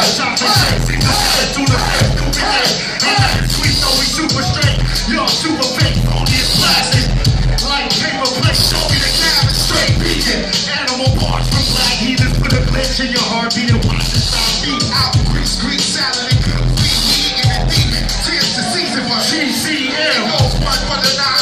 Shot to. I'm super straight. Super plastic. Like paper the straight. Animal from black put a in your salad, and good. We eat and demon. Tis the season for GCM. It goes one for the nine.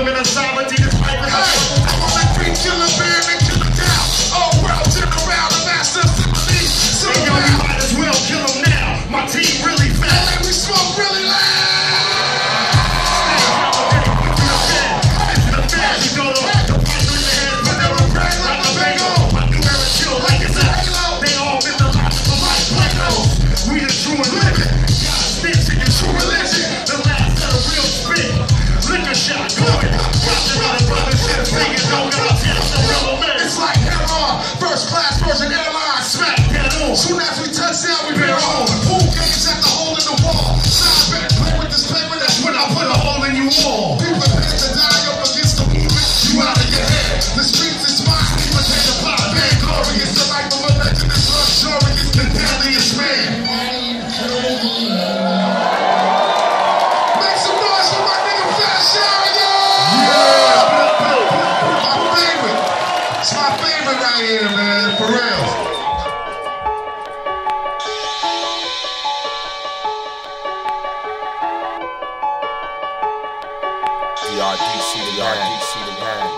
Welcome in a sovereignty. war. People to die up against the. You out of your head. The streets is mine. People take a pop. Man, glorious. The life of a legend is luxurious. The deadliest man. Yeah, my favorite right here, man. DRDC the RDC the man.